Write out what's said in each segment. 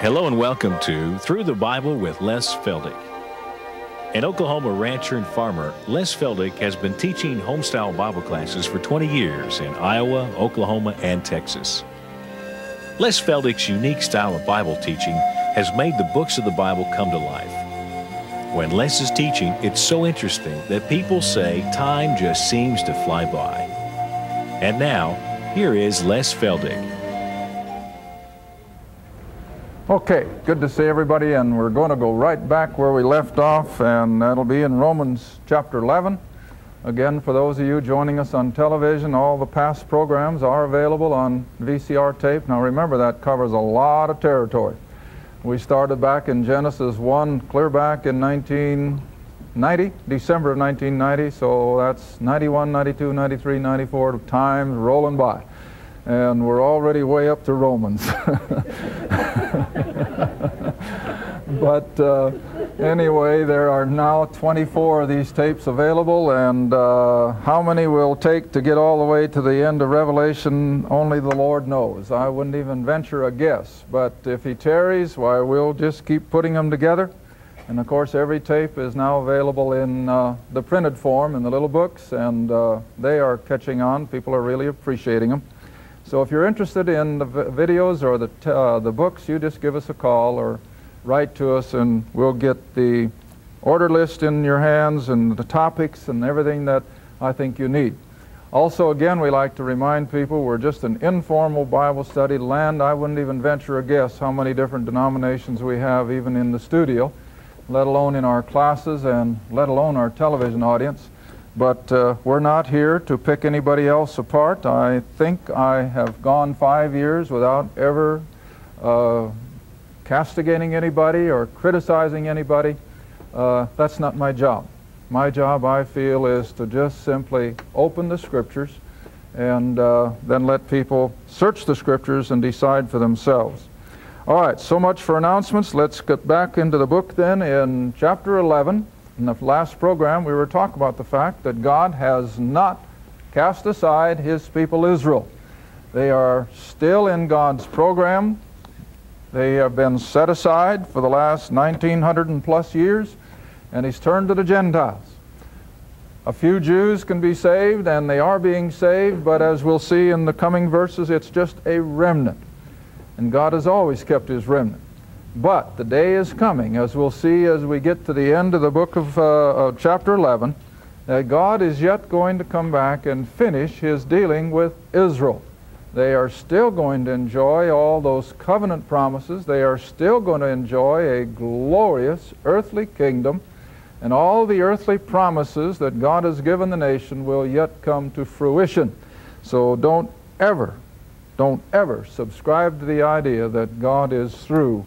Hello and welcome to Through the Bible with Les Feldick. An Oklahoma rancher and farmer, Les Feldick has been teaching homestyle Bible classes for 20 years in Iowa, Oklahoma, and Texas. Les Feldick's unique style of Bible teaching has made the books of the Bible come to life. When Les is teaching, it's so interesting that people say time just seems to fly by. And now, here is Les Feldick. Okay, good to see everybody, and we're going to go right back where we left off, and that'll be in Romans chapter 11. Again, for those of you joining us on television, all the past programs are available on VCR tape. Now remember, that covers a lot of territory. We started back in Genesis 1, clear back in 1990, December of 1990, so that's 91, 92, 93, 94, times rolling by and we're already way up to Romans. but uh, anyway, there are now 24 of these tapes available, and uh, how many will take to get all the way to the end of Revelation, only the Lord knows. I wouldn't even venture a guess, but if He tarries, why, we'll just keep putting them together. And of course, every tape is now available in uh, the printed form in the little books, and uh, they are catching on. People are really appreciating them. So if you're interested in the videos or the, uh, the books, you just give us a call or write to us and we'll get the order list in your hands and the topics and everything that I think you need. Also, again, we like to remind people we're just an informal Bible study land. I wouldn't even venture a guess how many different denominations we have even in the studio, let alone in our classes and let alone our television audience. But uh, we're not here to pick anybody else apart. I think I have gone five years without ever uh, castigating anybody or criticizing anybody. Uh, that's not my job. My job, I feel, is to just simply open the Scriptures and uh, then let people search the Scriptures and decide for themselves. All right, so much for announcements. Let's get back into the book then in chapter 11. In the last program, we were talking about the fact that God has not cast aside his people Israel. They are still in God's program. They have been set aside for the last 1900 and plus years, and he's turned to the Gentiles. A few Jews can be saved, and they are being saved, but as we'll see in the coming verses, it's just a remnant. And God has always kept his remnant. But the day is coming, as we'll see as we get to the end of the book of, uh, of chapter 11, that God is yet going to come back and finish his dealing with Israel. They are still going to enjoy all those covenant promises. They are still going to enjoy a glorious earthly kingdom. And all the earthly promises that God has given the nation will yet come to fruition. So don't ever, don't ever subscribe to the idea that God is through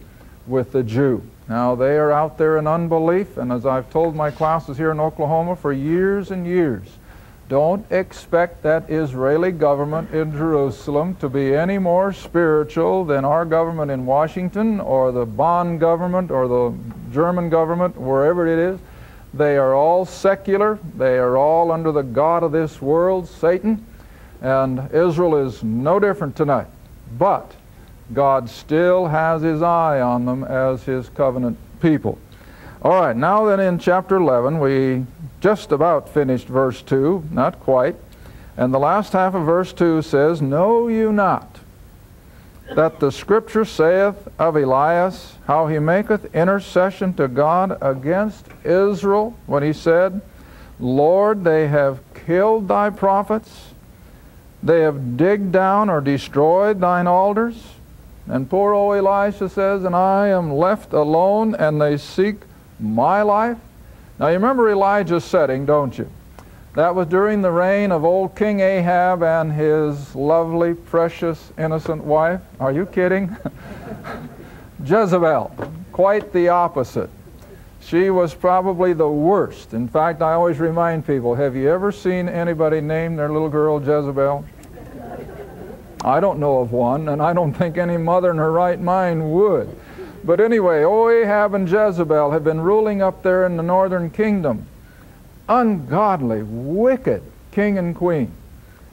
with the Jew. Now, they are out there in unbelief, and as I've told my classes here in Oklahoma for years and years, don't expect that Israeli government in Jerusalem to be any more spiritual than our government in Washington or the Bonn government or the German government, wherever it is. They are all secular. They are all under the God of this world, Satan. And Israel is no different tonight. But God still has his eye on them as his covenant people. All right, now then in chapter 11, we just about finished verse 2, not quite. And the last half of verse 2 says, Know you not that the scripture saith of Elias, how he maketh intercession to God against Israel, when he said, Lord, they have killed thy prophets, they have digged down or destroyed thine altars. And poor old Elisha says, And I am left alone, and they seek my life. Now you remember Elijah's setting, don't you? That was during the reign of old King Ahab and his lovely, precious, innocent wife. Are you kidding? Jezebel. Quite the opposite. She was probably the worst. In fact, I always remind people, have you ever seen anybody name their little girl Jezebel? I don't know of one, and I don't think any mother in her right mind would. But anyway, O Ahab and Jezebel have been ruling up there in the northern kingdom. Ungodly, wicked king and queen.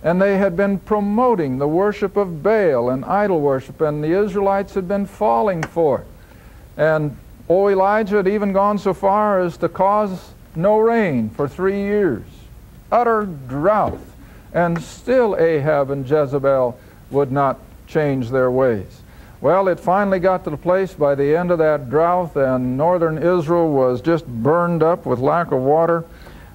And they had been promoting the worship of Baal and idol worship, and the Israelites had been falling for it. And O Elijah had even gone so far as to cause no rain for three years, utter drought. And still Ahab and Jezebel would not change their ways. Well, it finally got to the place by the end of that drought, and northern Israel was just burned up with lack of water.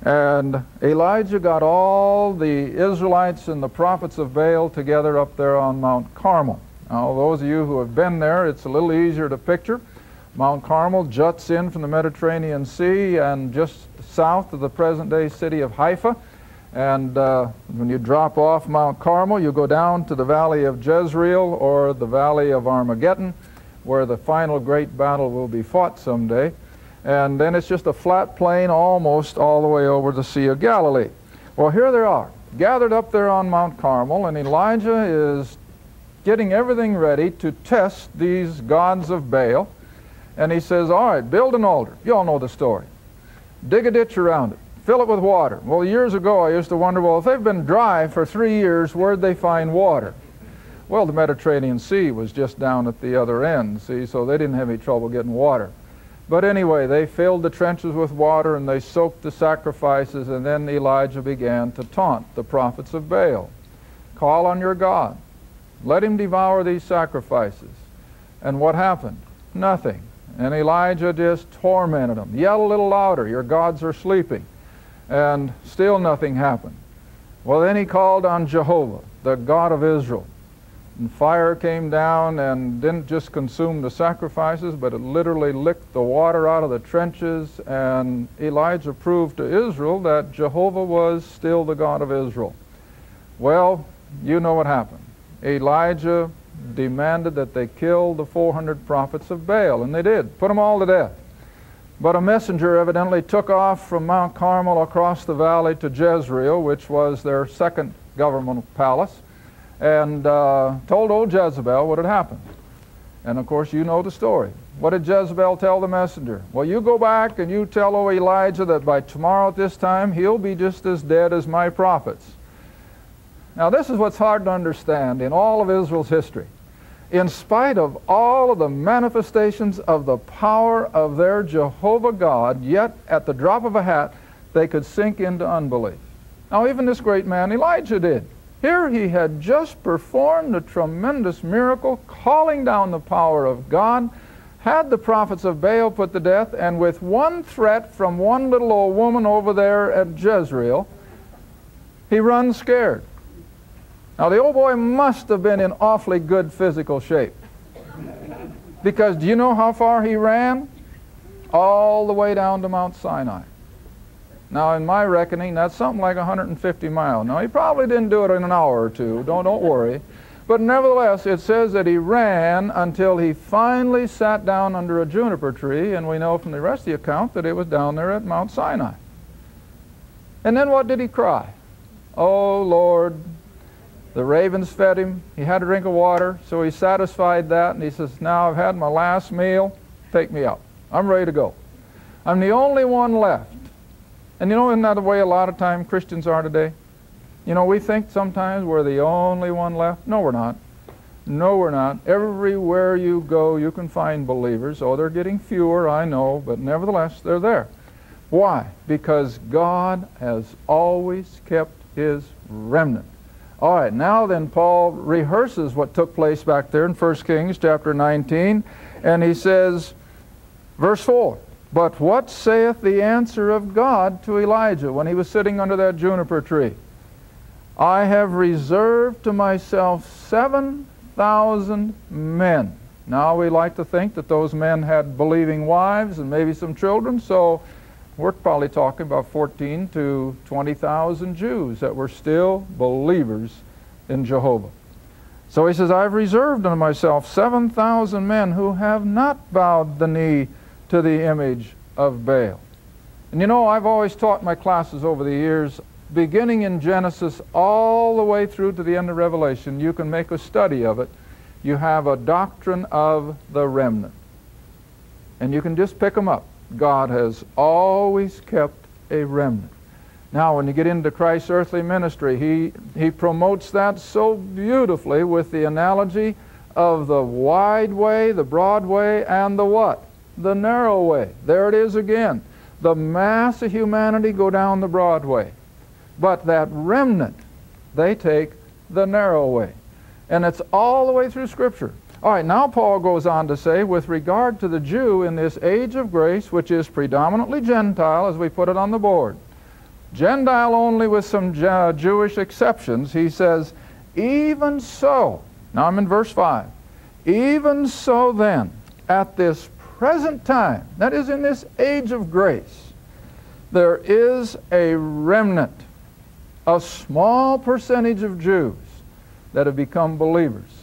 And Elijah got all the Israelites and the prophets of Baal together up there on Mount Carmel. Now, those of you who have been there, it's a little easier to picture. Mount Carmel juts in from the Mediterranean Sea and just south of the present day city of Haifa. And uh, when you drop off Mount Carmel, you go down to the valley of Jezreel or the valley of Armageddon, where the final great battle will be fought someday. And then it's just a flat plain almost all the way over the Sea of Galilee. Well, here they are, gathered up there on Mount Carmel, and Elijah is getting everything ready to test these gods of Baal. And he says, All right, build an altar. You all know the story. Dig a ditch around it fill it with water. Well, years ago I used to wonder, well, if they've been dry for three years, where'd they find water? Well, the Mediterranean Sea was just down at the other end, see, so they didn't have any trouble getting water. But anyway, they filled the trenches with water and they soaked the sacrifices, and then Elijah began to taunt the prophets of Baal. Call on your God. Let him devour these sacrifices. And what happened? Nothing. And Elijah just tormented them. Yell a little louder. Your gods are sleeping and still nothing happened. Well, then he called on Jehovah, the God of Israel. And fire came down and didn't just consume the sacrifices, but it literally licked the water out of the trenches. And Elijah proved to Israel that Jehovah was still the God of Israel. Well, you know what happened. Elijah demanded that they kill the 400 prophets of Baal, and they did. Put them all to death. But a messenger evidently took off from Mount Carmel across the valley to Jezreel, which was their second government palace, and uh, told old Jezebel what had happened. And of course, you know the story. What did Jezebel tell the messenger? Well, you go back and you tell O Elijah that by tomorrow at this time he'll be just as dead as my prophets. Now, this is what's hard to understand in all of Israel's history in spite of all of the manifestations of the power of their Jehovah God, yet at the drop of a hat, they could sink into unbelief. Now, even this great man Elijah did. Here he had just performed a tremendous miracle, calling down the power of God, had the prophets of Baal put to death, and with one threat from one little old woman over there at Jezreel, he runs scared. Now, the old boy must have been in awfully good physical shape. Because do you know how far he ran? All the way down to Mount Sinai. Now, in my reckoning, that's something like 150 miles. Now, he probably didn't do it in an hour or two. Don't, don't worry. But nevertheless, it says that he ran until he finally sat down under a juniper tree, and we know from the rest of the account that it was down there at Mount Sinai. And then what did he cry? Oh, Lord, the ravens fed him. He had a drink of water, so he satisfied that, and he says, Now I've had my last meal. Take me out. I'm ready to go. I'm the only one left. And you know, isn't that the way a lot of time Christians are today? You know, we think sometimes we're the only one left. No, we're not. No, we're not. Everywhere you go, you can find believers. Oh, they're getting fewer, I know, but nevertheless, they're there. Why? Because God has always kept his remnant. All right, now then Paul rehearses what took place back there in 1 Kings chapter 19, and he says, verse 4, But what saith the answer of God to Elijah when he was sitting under that juniper tree? I have reserved to myself 7,000 men. Now we like to think that those men had believing wives and maybe some children, so we're probably talking about 14 to 20,000 Jews that were still believers in Jehovah. So he says, I've reserved unto myself 7,000 men who have not bowed the knee to the image of Baal. And you know, I've always taught my classes over the years, beginning in Genesis all the way through to the end of Revelation, you can make a study of it. You have a doctrine of the remnant. And you can just pick them up. God has always kept a remnant. Now, when you get into Christ's earthly ministry, he, he promotes that so beautifully with the analogy of the wide way, the broad way, and the what? The narrow way. There it is again. The mass of humanity go down the broad way. But that remnant, they take the narrow way. And it's all the way through Scripture. All right, now Paul goes on to say, with regard to the Jew in this age of grace, which is predominantly Gentile, as we put it on the board, Gentile only with some uh, Jewish exceptions, he says, even so, now I'm in verse 5, even so then, at this present time, that is in this age of grace, there is a remnant, a small percentage of Jews that have become believers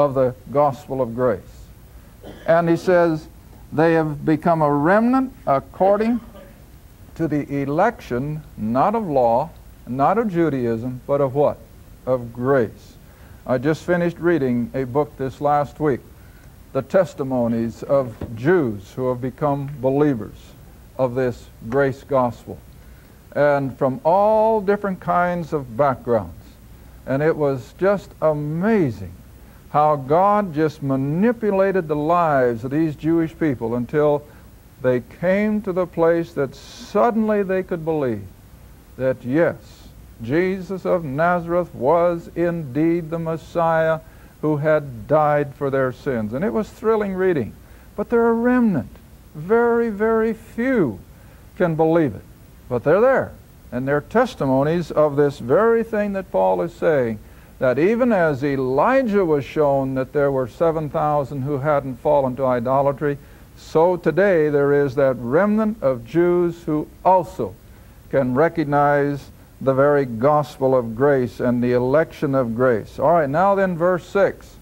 of the gospel of grace. And he says, they have become a remnant according to the election, not of law, not of Judaism, but of what? Of grace. I just finished reading a book this last week, the testimonies of Jews who have become believers of this grace gospel, and from all different kinds of backgrounds. And it was just amazing how God just manipulated the lives of these Jewish people until they came to the place that suddenly they could believe that yes, Jesus of Nazareth was indeed the Messiah who had died for their sins. And it was thrilling reading. But they're a remnant. Very, very few can believe it. But they're there. And they're testimonies of this very thing that Paul is saying that even as Elijah was shown that there were 7,000 who hadn't fallen to idolatry, so today there is that remnant of Jews who also can recognize the very gospel of grace and the election of grace. All right, now then, verse 6.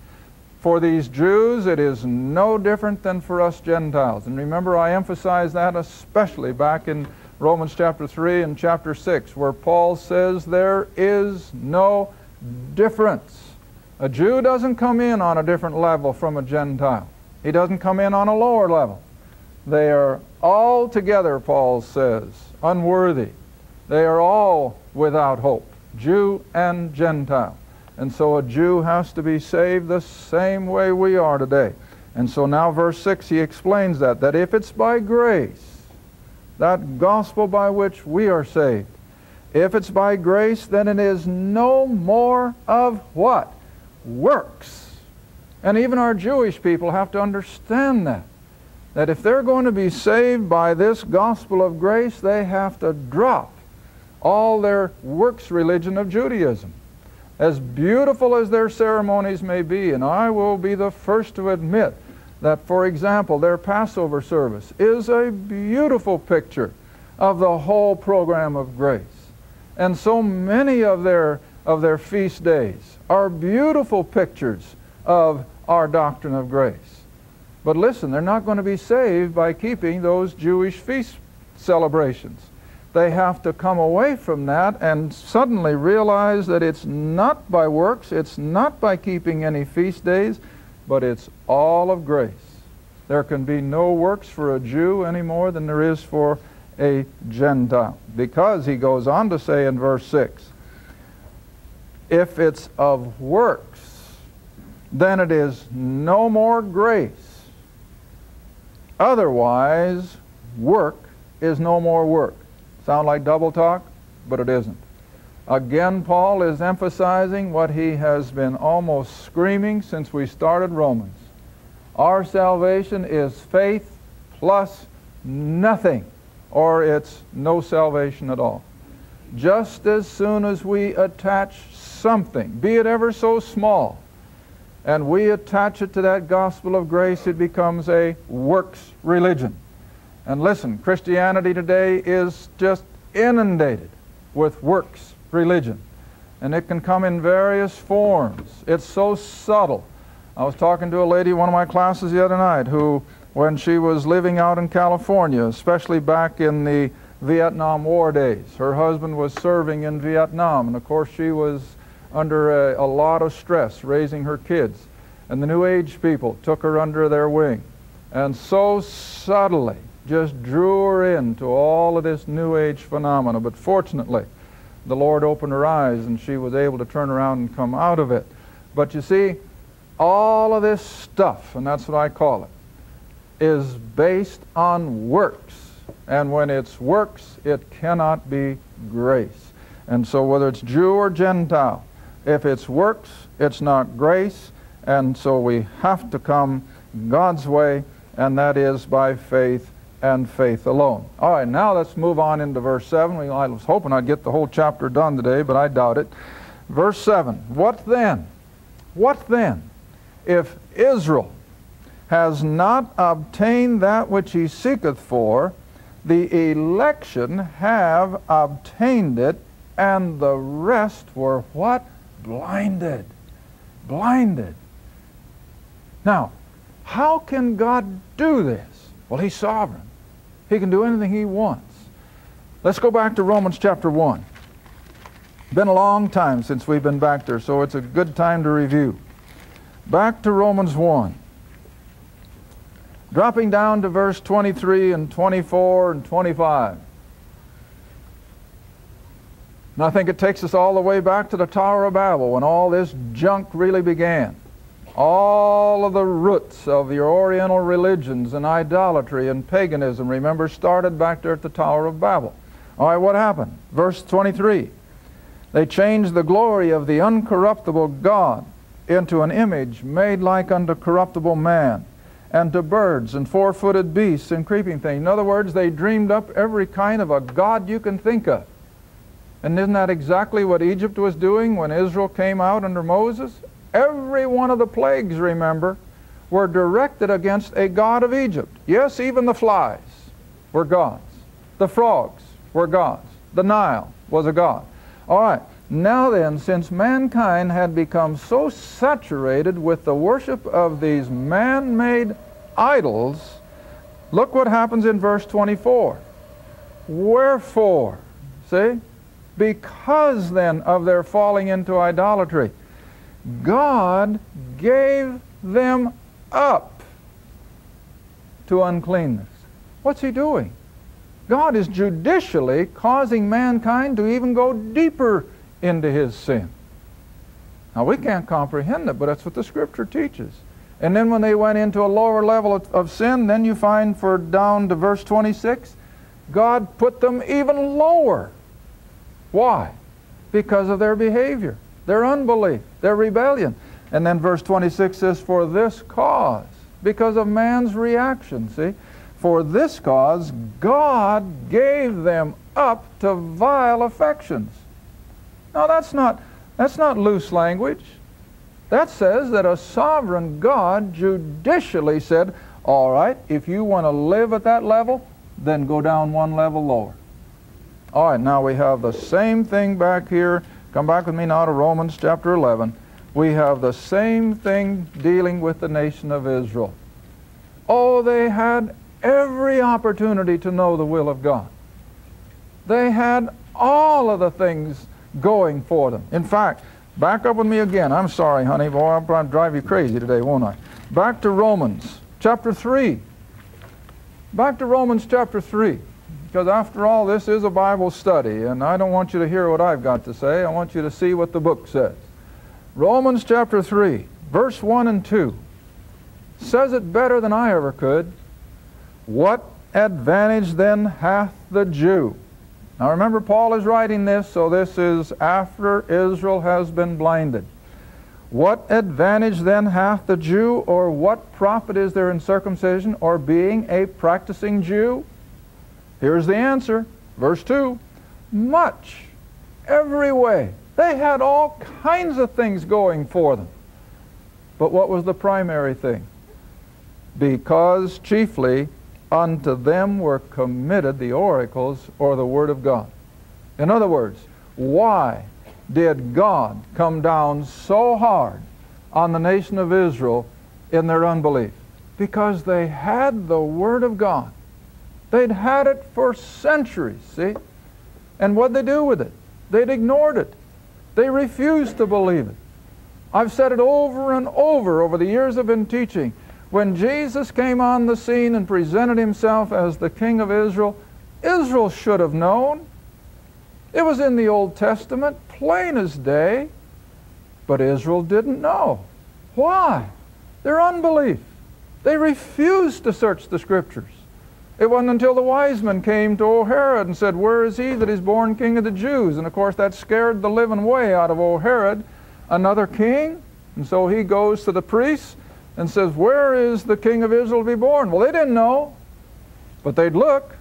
For these Jews, it is no different than for us Gentiles. And remember, I emphasize that especially back in Romans chapter 3 and chapter 6, where Paul says there is no difference. A Jew doesn't come in on a different level from a Gentile. He doesn't come in on a lower level. They are all together, Paul says, unworthy. They are all without hope, Jew and Gentile. And so a Jew has to be saved the same way we are today. And so now, verse 6, he explains that, that if it's by grace, that gospel by which we are saved, if it's by grace, then it is no more of what? Works. And even our Jewish people have to understand that. That if they're going to be saved by this gospel of grace, they have to drop all their works religion of Judaism. As beautiful as their ceremonies may be, and I will be the first to admit that, for example, their Passover service is a beautiful picture of the whole program of grace. And so many of their, of their feast days are beautiful pictures of our doctrine of grace. But listen, they're not going to be saved by keeping those Jewish feast celebrations. They have to come away from that and suddenly realize that it's not by works, it's not by keeping any feast days, but it's all of grace. There can be no works for a Jew any more than there is for a Gentile. Because he goes on to say in verse 6 if it's of works, then it is no more grace. Otherwise, work is no more work. Sound like double talk? But it isn't. Again, Paul is emphasizing what he has been almost screaming since we started Romans. Our salvation is faith plus nothing, or it's no salvation at all. Just as soon as we attach something, be it ever so small, and we attach it to that gospel of grace, it becomes a works religion. And listen, Christianity today is just inundated with works religion. And it can come in various forms. It's so subtle. I was talking to a lady in one of my classes the other night who, when she was living out in California, especially back in the Vietnam War days, her husband was serving in Vietnam, and of course she was under a, a lot of stress raising her kids. And the New Age people took her under their wing. And so subtly, just drew her into all of this New Age phenomena. But fortunately, the Lord opened her eyes and she was able to turn around and come out of it. But you see, all of this stuff, and that's what I call it, is based on works. And when it's works, it cannot be grace. And so whether it's Jew or Gentile, if it's works, it's not grace. And so we have to come God's way, and that is by faith and faith alone. All right, now let's move on into verse 7. I was hoping I'd get the whole chapter done today, but I doubt it. Verse 7 What then? What then? If Israel has not obtained that which he seeketh for, the election have obtained it, and the rest were what? Blinded. Blinded. Now, how can God do this? Well, He's sovereign. He can do anything He wants. Let's go back to Romans chapter 1. Been a long time since we've been back there, so it's a good time to review. Back to Romans 1. Dropping down to verse 23 and 24 and 25. And I think it takes us all the way back to the Tower of Babel when all this junk really began. All of the roots of your Oriental religions and idolatry and paganism, remember, started back there at the Tower of Babel. All right, what happened? Verse 23. They changed the glory of the uncorruptible God into an image made like unto corruptible man, and to birds and four footed beasts and creeping things. In other words, they dreamed up every kind of a God you can think of. And isn't that exactly what Egypt was doing when Israel came out under Moses? Every one of the plagues, remember, were directed against a god of Egypt. Yes, even the flies were gods. The frogs were gods. The Nile was a god. All right. Now then, since mankind had become so saturated with the worship of these man-made idols, look what happens in verse 24. Wherefore, see, because then of their falling into idolatry, God gave them up to uncleanness. What's he doing? God is judicially causing mankind to even go deeper into his sin. Now, we can't comprehend it, but that's what the Scripture teaches. And then when they went into a lower level of, of, sin, then you find for down to verse 26, God put them even lower. Why? Because of their behavior, their unbelief, their rebellion. And then verse 26 says, For this cause, because of man's reaction, see? For this cause, God gave them up to vile affections. Now that's not, that's not loose language. That says that a sovereign God judicially said, all right, if you want to live at that level, then go down one level lower. All right, now we have the same thing back here. Come back with me now to Romans chapter 11. We have the same thing dealing with the nation of Israel. Oh, they had every opportunity to know the will of God. They had all of the things going for them. In fact, back up with me again. I'm sorry, honey. Boy, I'll probably drive you crazy today, won't I? Back to Romans chapter 3. Back to Romans chapter 3. Because after all, this is a Bible study, and I don't want you to hear what I've got to say. I want you to see what the book says. Romans chapter 3, verse 1 and 2 says it better than I ever could. What advantage then hath the Jew? Now remember, Paul is writing this, so this is after Israel has been blinded. What advantage then hath the Jew, or what profit is there in circumcision, or being a practicing Jew? Here's the answer. Verse 2 Much, every way. They had all kinds of things going for them. But what was the primary thing? Because chiefly unto them were committed the oracles or the Word of God. In other words, why did God come down so hard on the nation of Israel in their unbelief? Because they had the Word of God. They'd had it for centuries, see? And what'd they do with it? They'd ignored it. They refused to believe it. I've said it over and over over the years I've been teaching. When Jesus came on the scene and presented himself as the King of Israel, Israel should have known. It was in the Old Testament, plain as day. But Israel didn't know. Why? Their unbelief. They refused to search the Scriptures. It wasn't until the wise men came to O Herod and said, Where is he that is born king of the Jews? And of course, that scared the living way out of O Herod. Another king? And so he goes to the priests and says, Where is the king of Israel to be born? Well, they didn't know, but they'd look.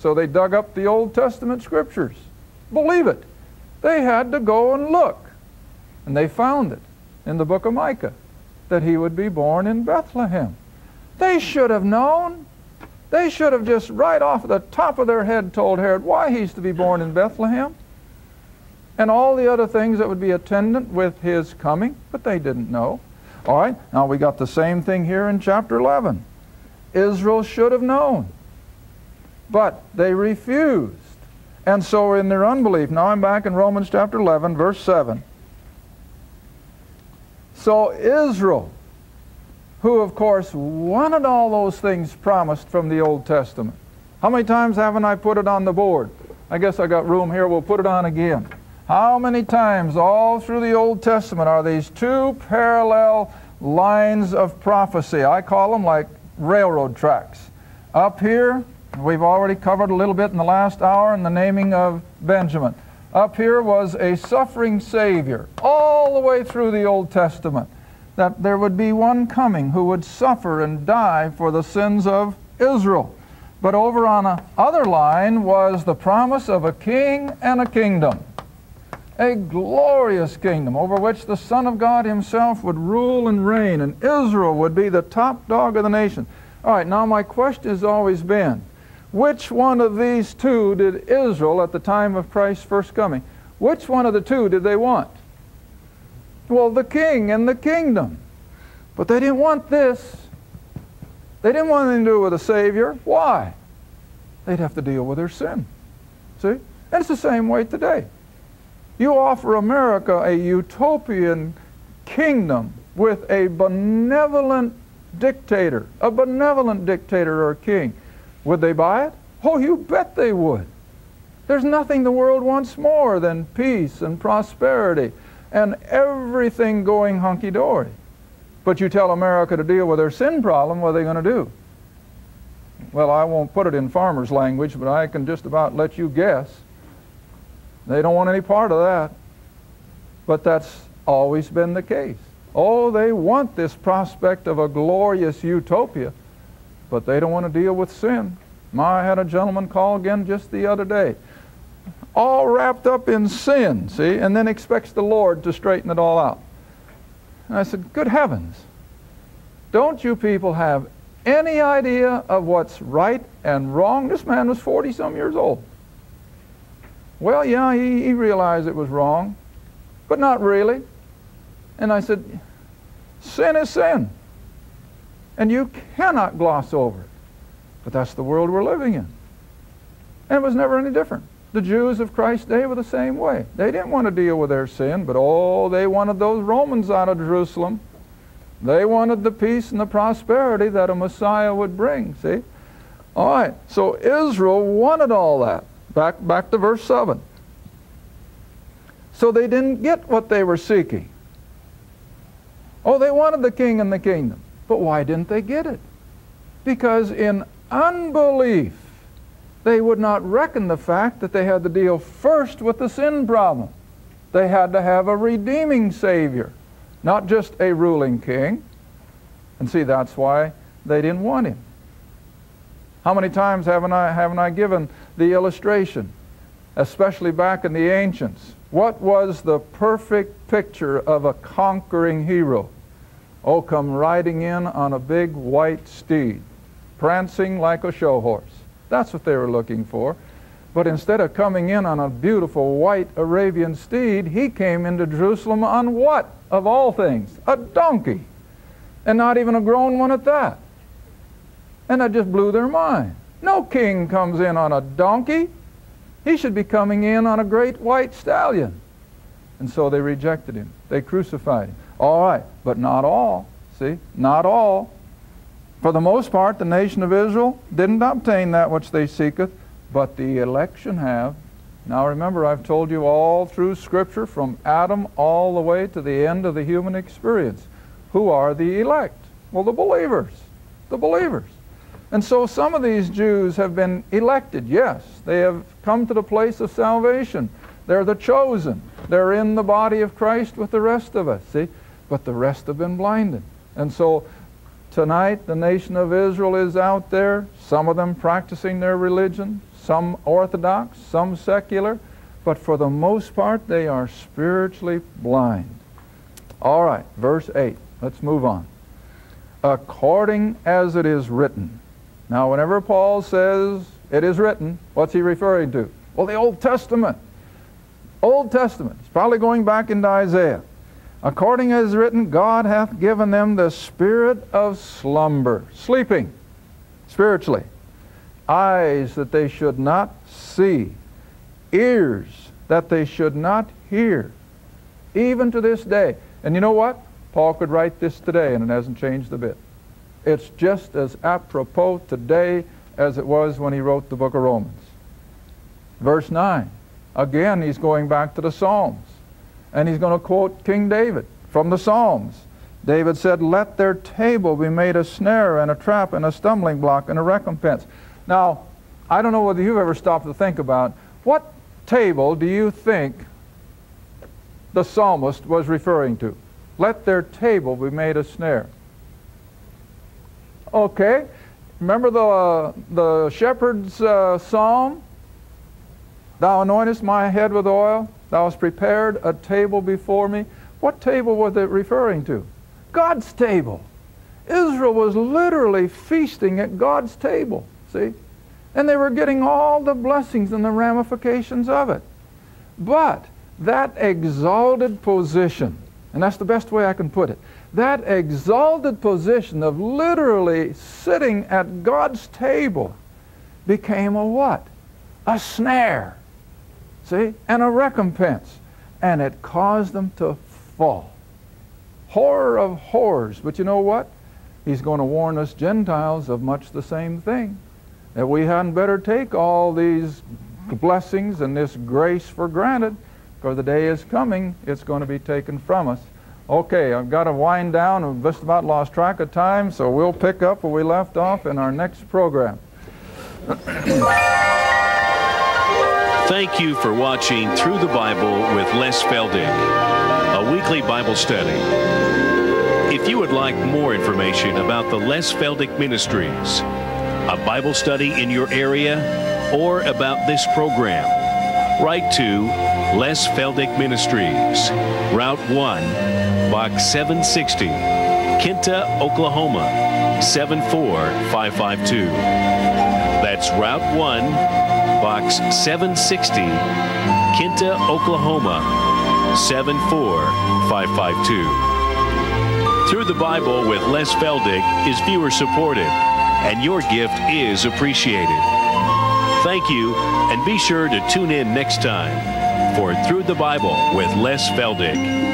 So they dug up the Old Testament scriptures. Believe it. They had to go and look. And they found it in the book of Micah that he would be born in Bethlehem. They should have known. They should have just right off the top of their head told Herod why he's to be born in Bethlehem and all the other things that would be attendant with his coming, but they didn't know. All right, now we got the same thing here in chapter 11. Israel should have known, but they refused. And so in their unbelief, now I'm back in Romans chapter 11, verse 7. So Israel who, of course, wanted all those things promised from the Old Testament. How many times haven't I put it on the board? I guess I got room here. We'll put it on again. How many times all through the Old Testament are these two parallel lines of prophecy? I call them like railroad tracks. Up here, we've already covered a little bit in the last hour in the naming of Benjamin. Up here was a suffering Savior all the way through the Old Testament that there would be one coming who would suffer and die for the sins of Israel. But over on the other line was the promise of a king and a kingdom. A glorious kingdom over which the Son of God himself would rule and reign, and Israel would be the top dog of the nation. All right, now my question has always been which one of these two did Israel at the time of Christ's first coming? Which one of the two did they want? Well, the king and the kingdom. But they didn't want this. They didn't want anything to do with a Savior. Why? They'd have to deal with their sin. See? And it's the same way today. You offer America a utopian kingdom with a benevolent dictator, a benevolent dictator or king. Would they buy it? Oh, you bet they would. There's nothing the world wants more than peace and prosperity and everything going hunky dory. But you tell America to deal with their sin problem, what are they going to do? Well, I won't put it in farmers' language, but I can just about let you guess. They don't want any part of that. But that's always been the case. Oh, they want this prospect of a glorious utopia, but they don't want to deal with sin. My, I had a gentleman call again just the other day all wrapped up in sin, see, and then expects the Lord to straighten it all out. And I said, Good heavens, don't you people have any idea of what's right and wrong? This man was 40 some years old. Well, yeah, he, he realized it was wrong, but not really. And I said, Sin is sin. And you cannot gloss over it. But that's the world we're living in. And it was never any different. The Jews of Christ's day were the same way. They didn't want to deal with their sin, but oh, they wanted those Romans out of Jerusalem. They wanted the peace and the prosperity that a Messiah would bring, see? All right, so Israel wanted all that. Back, back to verse 7. So they didn't get what they were seeking. Oh, they wanted the king and the kingdom. But why didn't they get it? Because in unbelief, they would not reckon the fact that they had to deal first with the sin problem. They had to have a redeeming Savior, not just a ruling king. And see, that's why they didn't want him. How many times haven't I, haven't I given the illustration, especially back in the ancients? What was the perfect picture of a conquering hero? Oh, come riding in on a big white steed, prancing like a show horse. That's what they were looking for. But instead of coming in on a beautiful white Arabian steed, he came into Jerusalem on what, of all things? A donkey. And not even a grown one at that. And that just blew their mind. No king comes in on a donkey. He should be coming in on a great white stallion. And so they rejected him. They crucified him. All right, but not all. See? Not all. For the most part, the nation of Israel didn't obtain that which they seeketh, but the election have. Now remember, I've told you all through Scripture, from Adam all the way to the end of the human experience. Who are the elect? Well, the believers. The believers. And so some of these Jews have been elected, yes. They have come to the place of salvation. They're the chosen. They're in the body of Christ with the rest of us, see? But the rest have been blinded. And so tonight the nation of Israel is out there, some of them practicing their religion, some orthodox, some secular, but for the most part they are spiritually blind. All right, verse 8. Let's move on. According as it is written. Now, whenever Paul says it is written, what's he referring to? Well, the Old Testament. Old Testament. It's probably going back into Isaiah. According as written, God hath given them the spirit of slumber, sleeping, spiritually, eyes that they should not see, ears that they should not hear, even to this day. And you know what? Paul could write this today and it hasn't changed a bit. It's just as apropos today as it was when he wrote the book of Romans. Verse 9. Again, he's going back to the Psalms. And he's going to quote King David from the Psalms. David said, Let their table be made a snare and a trap and a stumbling block and a recompense. Now, I don't know whether you've ever stopped to think about what table do you think the psalmist was referring to? Let their table be made a snare. Okay, remember the, uh, the shepherd's uh, psalm? Thou anointest my head with oil, thou hast prepared a table before me. What table was it referring to? God's table. Israel was literally feasting at God's table, see? And they were getting all the blessings and the ramifications of it. But that exalted position, and that's the best way I can put it, that exalted position of literally sitting at God's table became a what? A snare. See? And a recompense. And it caused them to fall. Horror of horrors. But you know what? He's going to warn us Gentiles of much the same thing. That we hadn't better take all these blessings and this grace for granted, for the day is coming, it's going to be taken from us. Okay, I've got to wind down. I've just about lost track of time, so we'll pick up where we left off in our next program. Thank you for watching Through the Bible with Les Feldick, a weekly Bible study. If you would like more information about the Les Feldick Ministries, a Bible study in your area, or about this program, write to Les Feldick Ministries, Route 1, Box 760, Kinta, Oklahoma 74552. That's Route 1, Box 760, Kinta, Oklahoma 74552. Through the Bible with Les Feldick is viewer supported, and your gift is appreciated. Thank you, and be sure to tune in next time for Through the Bible with Les Feldick.